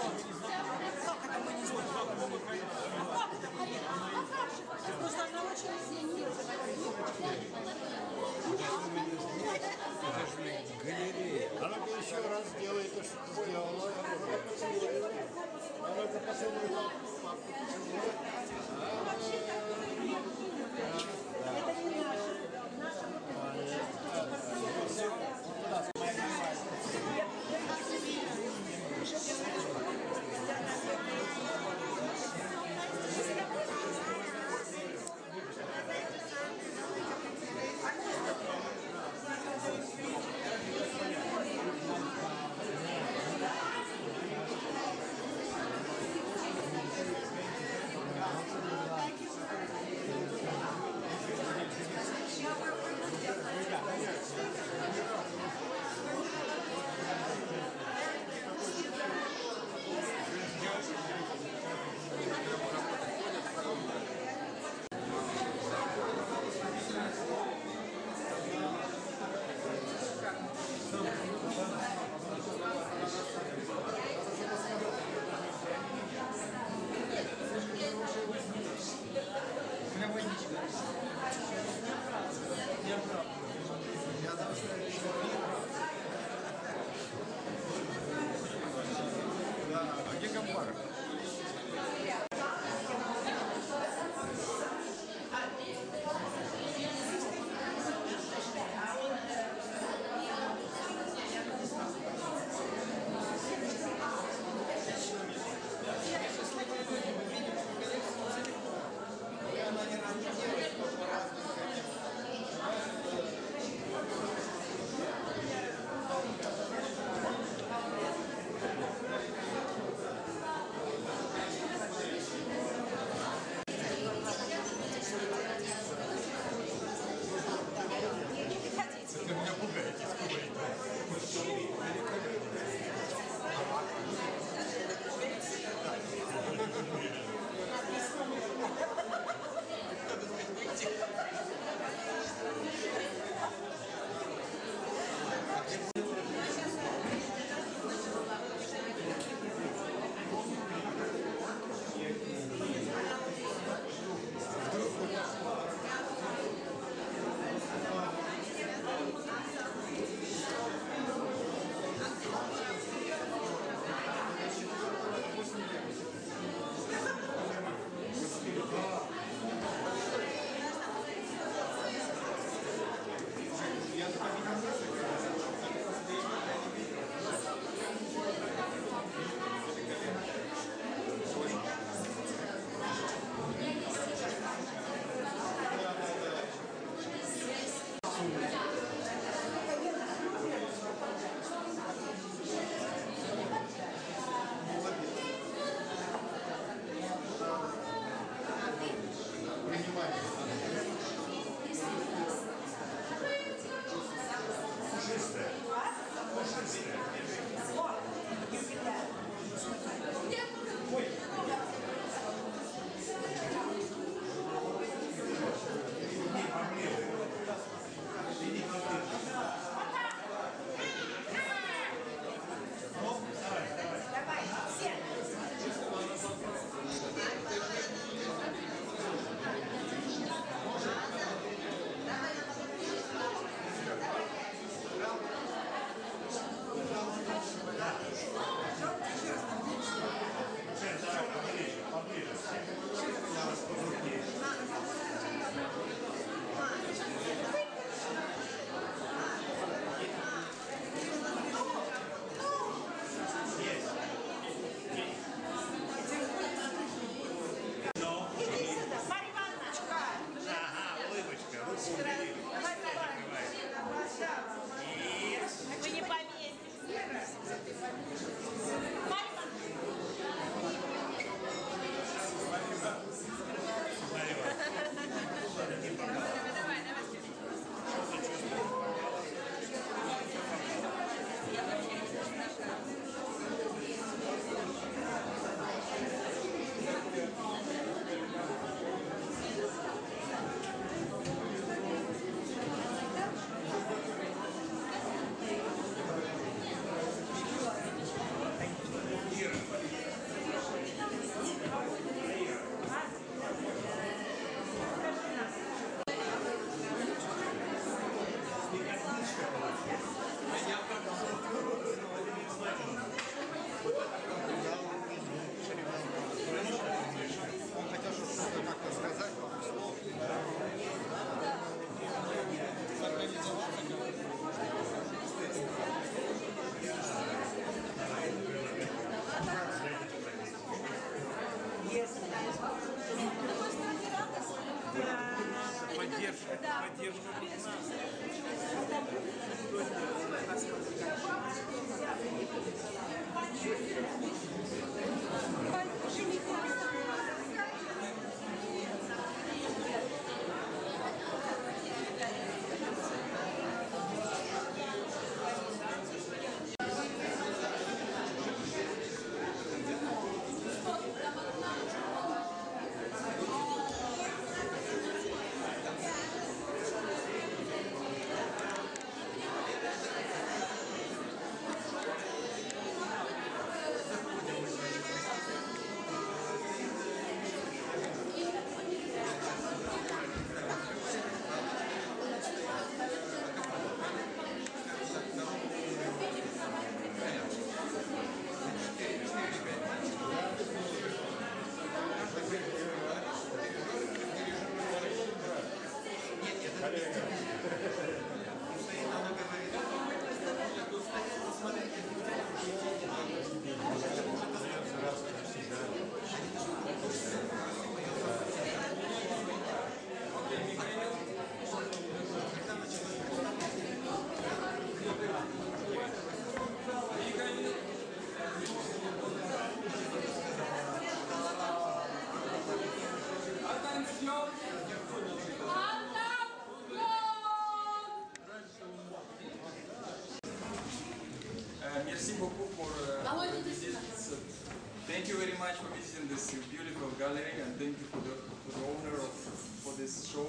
Как это мы не знаем? А как это? А как же? Это просто она очень извините. Это же галерея. Она еще раз делает то, что сделала. поддержка, да. поддержка нужна. Поддержка нужна. Uh, merci beaucoup pour uh. Thank you very much for visiting this beautiful gallery and thank you for the, for the owner of for this show.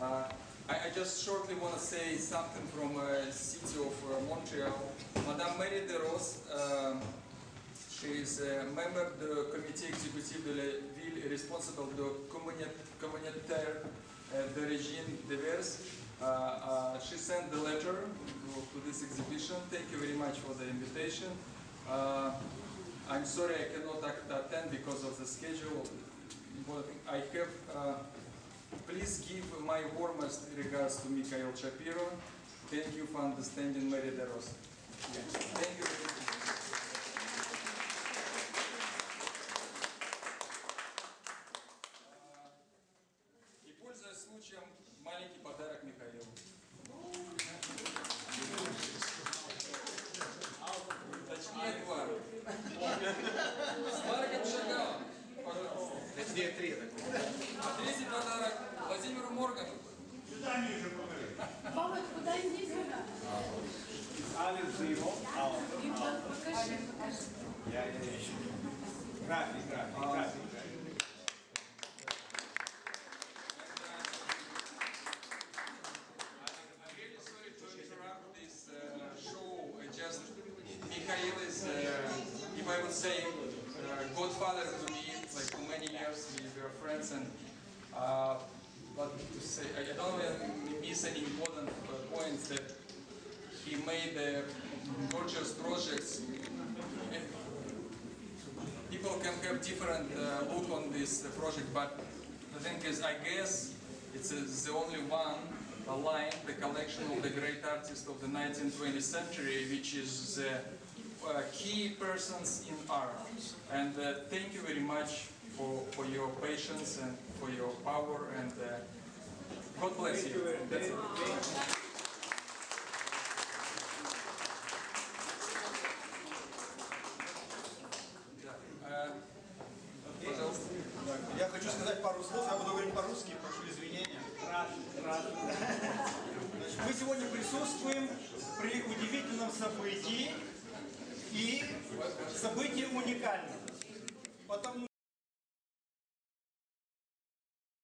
Uh, I, I just shortly want to say something from uh, city of uh, Montreal. Madame Mary Deros, um, she is a member of the committee executive de la ville responsible de communi- communautaire uh, de régime divers. Uh, uh, she sent the letter to, this exhibition. Thank you very much for the invitation. Uh, I'm sorry I cannot attend because of the schedule. But I have, please give my warmest regards to Mikhail Chapiro. Thank you for understanding Mary Deros. Yeah. Interrupt this uh, show. I Just Mikhail is, uh, if I would say, uh, godfather to me. Like for many years we were friends, and uh, but to say, I don't want to miss any important uh, points that he made uh, gorgeous projects. People can have different uh, look on this project, but the thing is, I guess it's uh, the only one line, the collection of the great artists of the 19th, 20th century, which is the uh, key persons in art. And uh, thank you very much for, for your patience and for your power, and uh, God bless you. событие уникальное.